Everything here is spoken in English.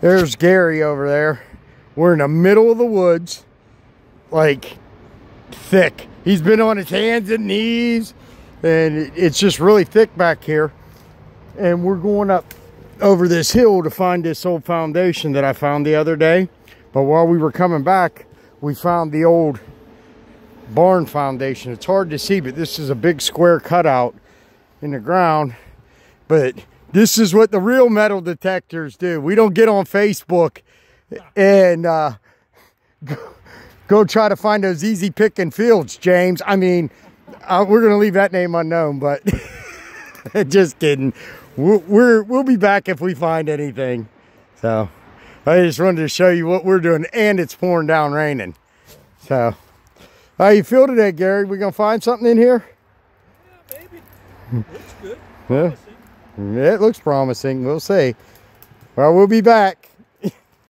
There's Gary over there. We're in the middle of the woods, like thick. He's been on his hands and knees, and it's just really thick back here. And we're going up over this hill to find this old foundation that I found the other day. But while we were coming back, we found the old barn foundation. It's hard to see, but this is a big square cutout in the ground. But this is what the real metal detectors do. We don't get on Facebook and uh, go, go, try to find those easy picking fields, James. I mean, uh, we're going to leave that name unknown, but just kidding. We're, we're, we'll be back if we find anything. So I just wanted to show you what we're doing and it's pouring down raining. So how you feel today, Gary? We going to find something in here? Yeah, maybe. Looks good. Yeah. It looks promising. We'll see. Well, we'll be back.